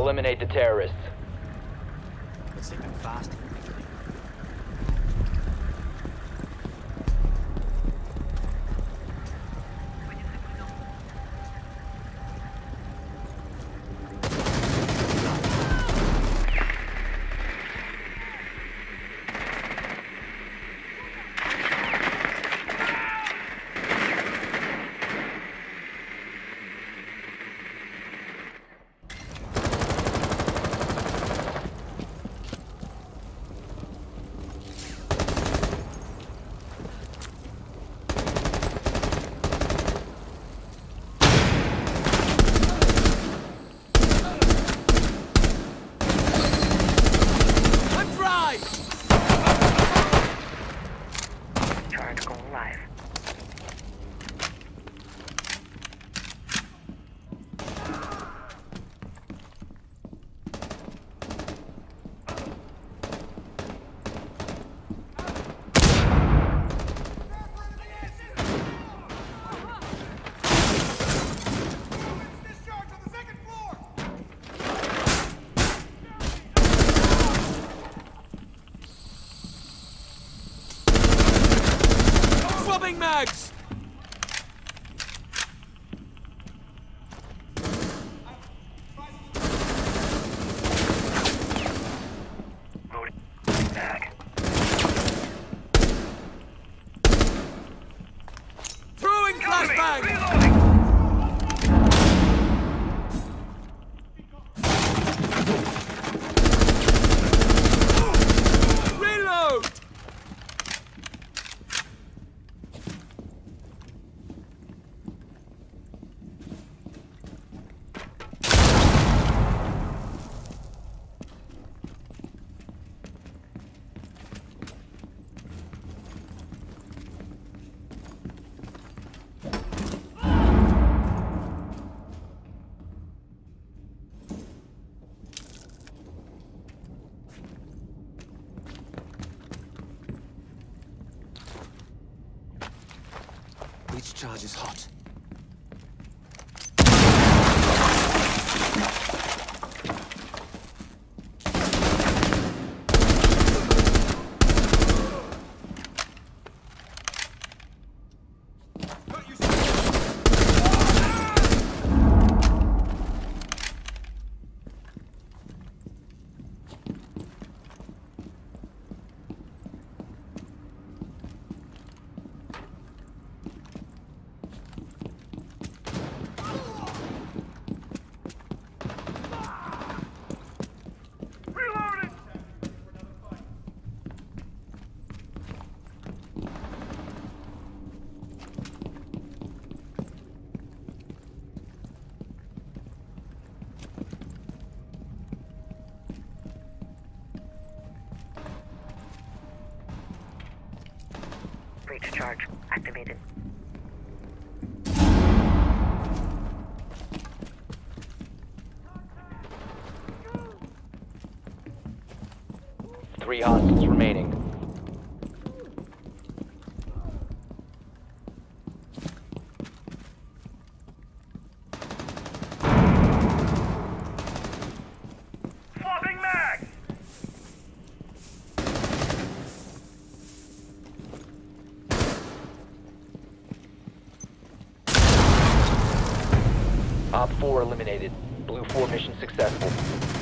Eliminate the terrorists. Let's take them fast. Each charge is hot. Breach charge activated. Three hostiles remaining. Op 4 eliminated. Blue 4 mission successful.